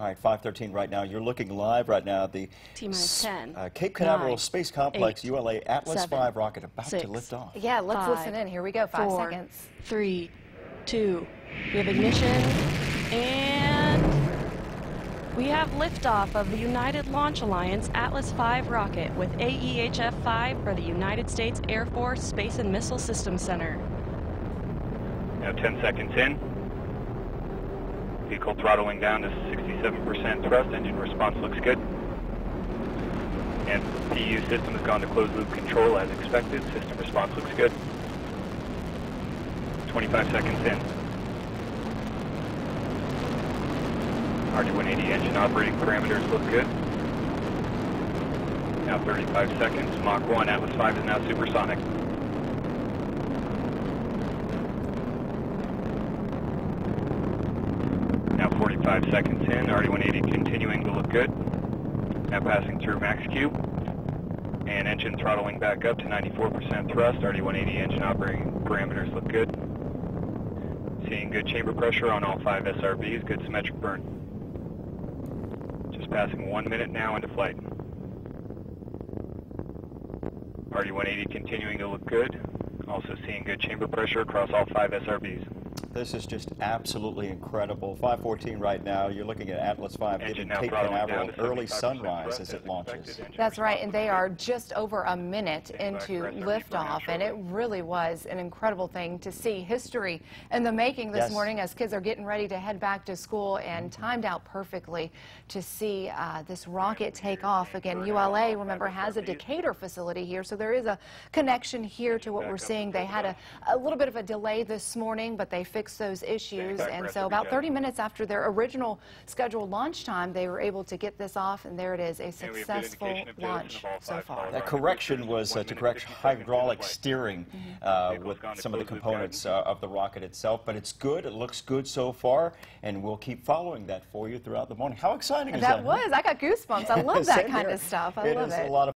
All right, 513 right now. You're looking live right now at the T-minus 10, uh, Cape Canaveral nine, Space Complex eight, ULA Atlas seven, 5 rocket about six, to lift off. Yeah, let's Five, listen in. Here we go. Five four, seconds. Three, two. We have ignition, and we have liftoff of the United Launch Alliance Atlas V rocket with AEHF-5 for the United States Air Force Space and Missile Systems Center. Now 10 seconds in. Vehicle throttling down to 67% thrust. Engine response looks good. And PU system has gone to closed loop control as expected. System response looks good. 25 seconds in. RD-180 engine operating parameters look good. Now 35 seconds. Mach 1 Atlas 5 is now supersonic. 45 seconds in, RD-180 continuing to look good. Now passing through max Q. And engine throttling back up to 94% thrust. RD-180 engine operating parameters look good. Seeing good chamber pressure on all five SRBs, good symmetric burn. Just passing one minute now into flight. RD-180 continuing to look good. Also seeing good chamber pressure across all five SRBs. This is just absolutely incredible. 514 right now. You're looking at Atlas 5 Engine giving Cape Canaveral an to early sunrise as it launches. That's right, and they are just over a minute into for SRB burnout liftoff, and it really was an incredible thing to see history in the making this Yes. morning as kids are getting ready to head back to school and timed out perfectly to see uh, this rocket take off. Again, ULA, remember, has a Decatur facility here, so there is a connection here to what we're seeing. They had a, a little bit of a delay this morning, but they fixed those issues, and so about 30 minutes after their original scheduled launch time, they were able to get this off, and there it is, a And we have good successful indication of jettison launch so far. solid That correction was uh, One to correct 50 seconds into hydraulic steering Mm-hmm. uh, with some of the components uh, of the rocket itself, but it's good. It looks good so far, and we'll keep following that for you throughout the morning. How exciting is that? That was. I got goosebumps. I love that kind here. of stuff. I It love it. a lot of